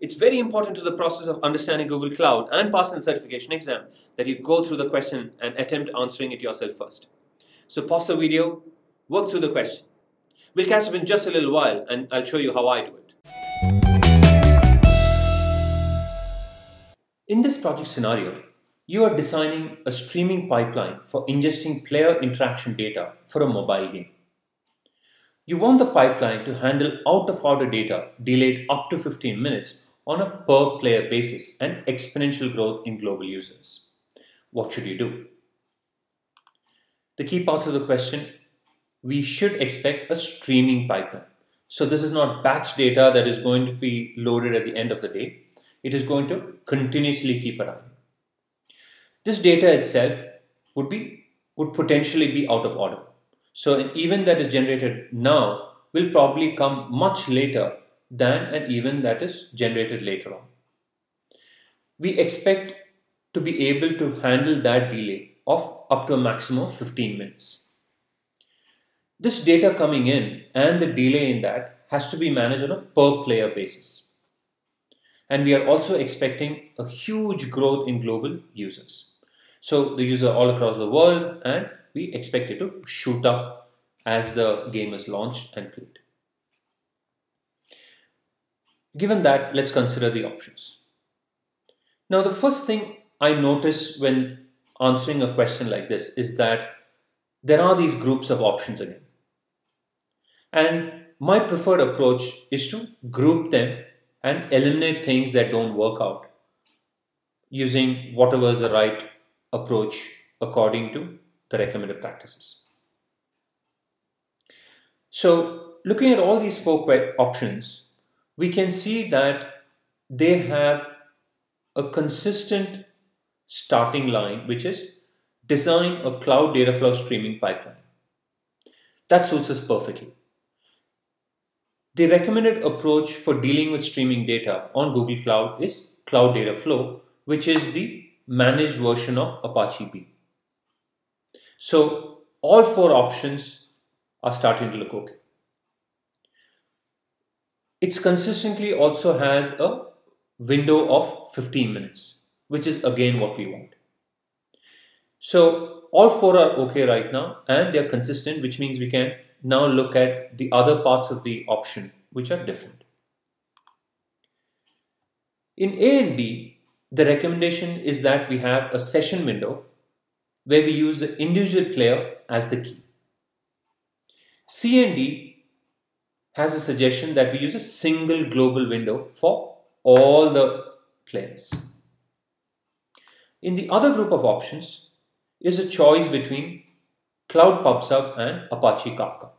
It's very important to the process of understanding Google Cloud and passing the certification exam that you go through the question and attempt answering it yourself first. So pause the video, work through the question. We'll catch up in just a little while and I'll show you how I do it. In this project scenario, you are designing a streaming pipeline for ingesting player interaction data for a mobile game. You want the pipeline to handle out of order data delayed up to 15 minutes on a per player basis and exponential growth in global users. What should you do? The key parts of the question we should expect a streaming pipeline. So, this is not batch data that is going to be loaded at the end of the day, it is going to continuously keep running. This data itself would be would potentially be out of order. So an event that is generated now will probably come much later than an event that is generated later on. We expect to be able to handle that delay of up to a maximum of 15 minutes. This data coming in and the delay in that has to be managed on a per player basis. And we are also expecting a huge growth in global users. So the user all across the world and we expect it to shoot up as the game is launched and played. Given that, let's consider the options. Now, the first thing I notice when answering a question like this is that there are these groups of options again. And my preferred approach is to group them and eliminate things that don't work out using whatever is the right approach according to the recommended practices. So, looking at all these four options, we can see that they have a consistent starting line, which is design a cloud Dataflow streaming pipeline. That suits us perfectly. The recommended approach for dealing with streaming data on Google Cloud is Cloud Dataflow, which is the managed version of Apache Beam. So all four options are starting to look okay. It's consistently also has a window of 15 minutes, which is again what we want. So all four are okay right now and they're consistent, which means we can now look at the other parts of the option, which are different. In A and B, the recommendation is that we have a session window where we use the individual player as the key. C and D has a suggestion that we use a single global window for all the players. In the other group of options is a choice between Cloud PubSub and Apache Kafka.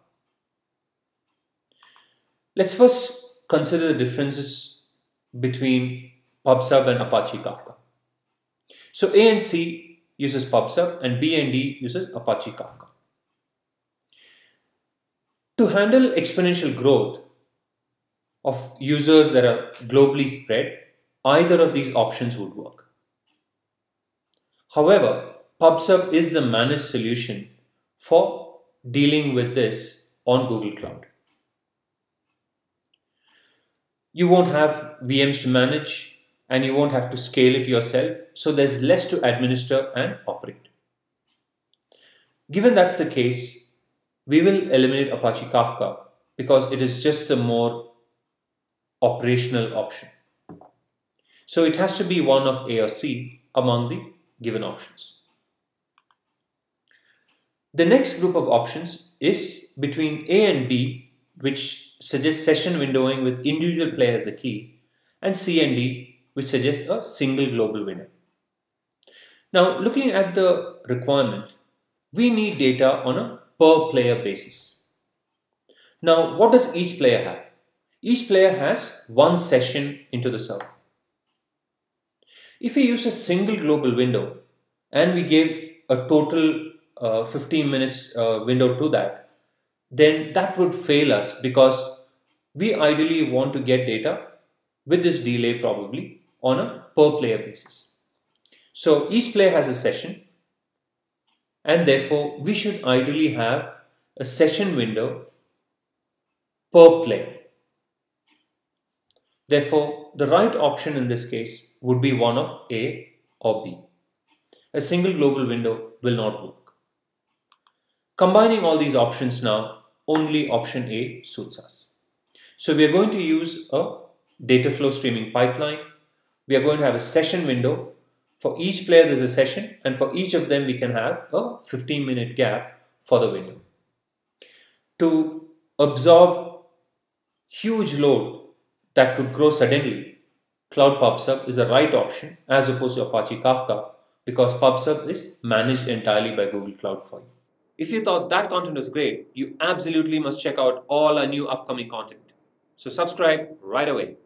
Let's first consider the differences between PubSub and Apache Kafka. So A and C uses PubSub and B and D uses Apache Kafka. To handle exponential growth of users that are globally spread, either of these options would work. However, PubSub is the managed solution for dealing with this on Google Cloud. You won't have VMs to manage and you won't have to scale it yourself, so there's less to administer and operate. Given that's the case, we will eliminate Apache Kafka because it is just a more operational option. So it has to be one of A or C among the given options. The next group of options is between A and B, which suggests session windowing with individual player as the key, and C and D, which suggests a single global window. Now, looking at the requirement, we need data on a per player basis. Now, what does each player have? Each player has one session into the server. If we use a single global window and we give a total uh, 15 minutes uh, window to that, then that would fail us because we ideally want to get data with this delay probably on a per player basis. So each player has a session and therefore we should ideally have a session window per player. Therefore, the right option in this case would be one of A or B. A single global window will not work. Combining all these options now, only option A suits us. So we are going to use a Dataflow streaming pipeline. We are going to have a session window. For each player there's a session and for each of them we can have a 15 minute gap for the window. To absorb huge load that could grow suddenly, Cloud PubSub is the right option as opposed to Apache Kafka because PubSub is managed entirely by Google Cloud for you. If you thought that content was great, you absolutely must check out all our new upcoming content. So subscribe right away.